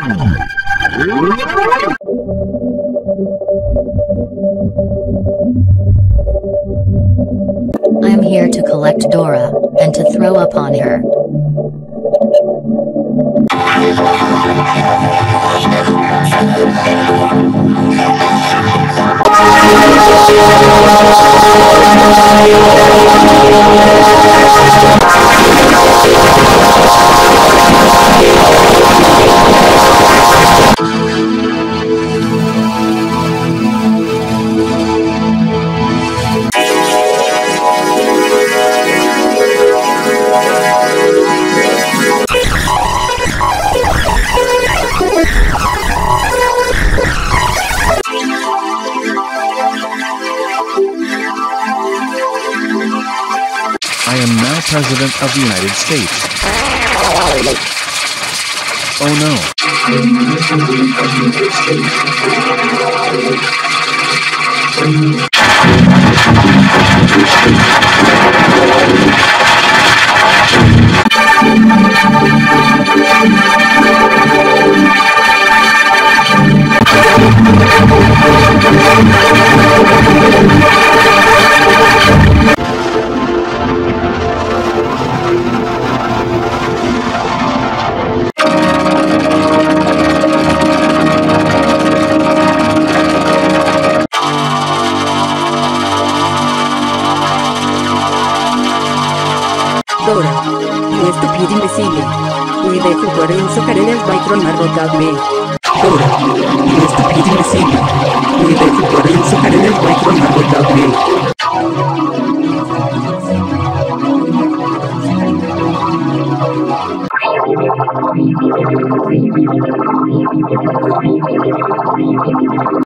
I am here to collect Dora, and to throw up on her. President of the United States. Oh no. Dora. No estúpido imbécil. Ni de jugar en sacar en el Patreon arrotable. Dora. No estúpido imbécil. Ni de jugar en sacar en el Patreon arrotable.